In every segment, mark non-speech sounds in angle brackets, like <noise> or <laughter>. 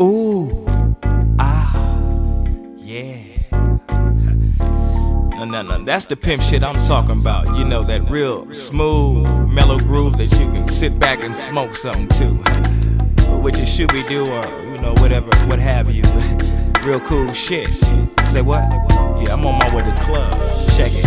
Ooh, ah, yeah. <laughs> No, no, no, that's the pimp shit I'm talking about. You know, that real smooth, mellow groove that you can sit back and smoke something to. Which is Shooby Doo or, you know, whatever, what have you. <laughs> Real cool shit. Say what? Yeah, I'm on my way to the club. Check it.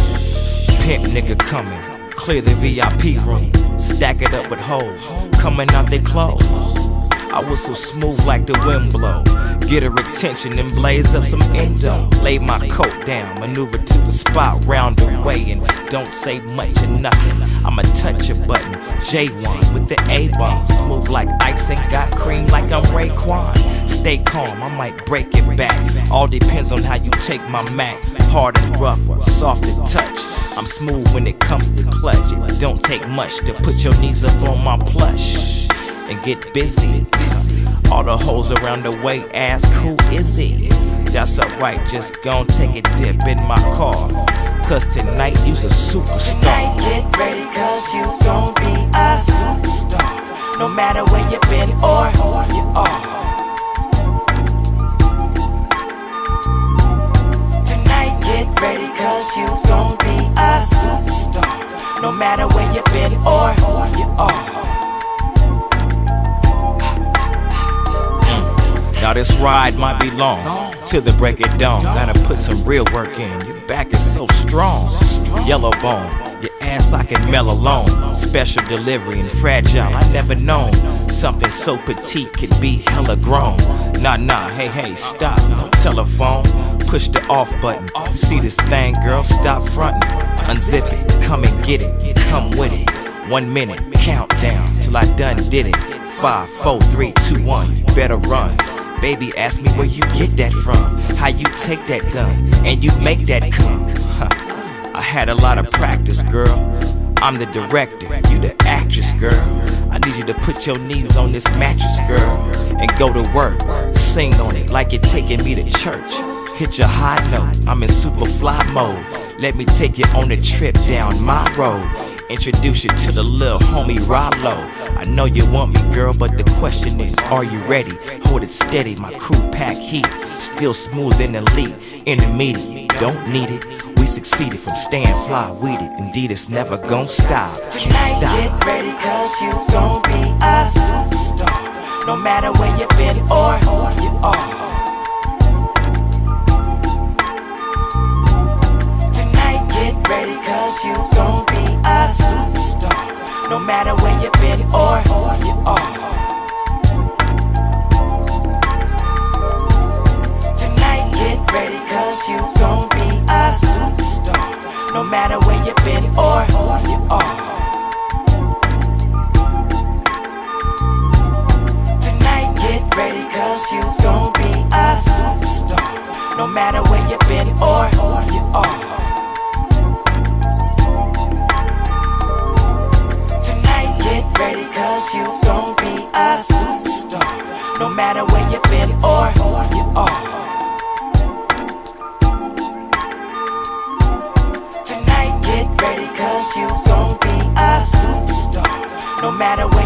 Pimp nigga coming. Clear the VIP room. Stack it up with hoes. Coming out they clothes. I so smooth like the wind blow. Get her attention and blaze up some endo. Lay my coat down, maneuver to the spot, round away, and don't say much or nothing. I'ma touch a button. J1 with the A bomb. Smooth like ice and got cream like I'm Raekwon. Stay calm, I might break it back. All depends on how you take my Mac. Hard and rough or soft and touch. I'm smooth when it comes to clutch. Don't take much to put your knees up on my plush and get busy. All the hoes around the way ask who is he? That's alright, just gon' take a dip in my car. Cause tonight you's a superstar. Tonight get ready cause you gon' be a superstar. No matter where you've been or who you are. Tonight get ready cause you gon' be a superstar. No matter where you've been or who you are. Now this ride might be long till the break of dawn. Gotta put some real work in. Your back is so strong. Yellow bone, your ass I can melt alone. Special delivery and fragile. I never known something so petite could be hella grown. Nah nah, hey hey, stop. No telephone. Push the off button. See this thing, girl? Stop fronting. Unzip it. Come and get it. Come with it. One minute countdown till I done did it. Five, four, three, two, one. You better run. Baby, ask me where you get that from. How you take that gun and you make that come. I had a lot of practice, girl. I'm the director, you the actress, girl. I need you to put your knees on this mattress, girl, and go to work. Sing on it like you're taking me to church. Hit your high note, I'm in Soopafly mode. Let me take you on a trip down my road. Introduce you to the little homie Rollo. I know you want me, girl, but the question is, are you ready? Hold it steady, my crew pack heat. Still smooth and elite, intermediate, don't need it. We succeeded from staying fly it. Indeed, it's never gonna stop. Can't Tonight stop. get ready cause you gon' be a superstar. No matter where you've been or who you are. Matter where you've been or who you are. Tonight get ready cause you gon' be a superstar. No matter where you've been or who you are. Tonight get ready cause you gon' be a superstar. No matter cause you gon' be a superstar. No matter where you've been or who you are. Tonight get ready cause you gon' be a superstar. No matter where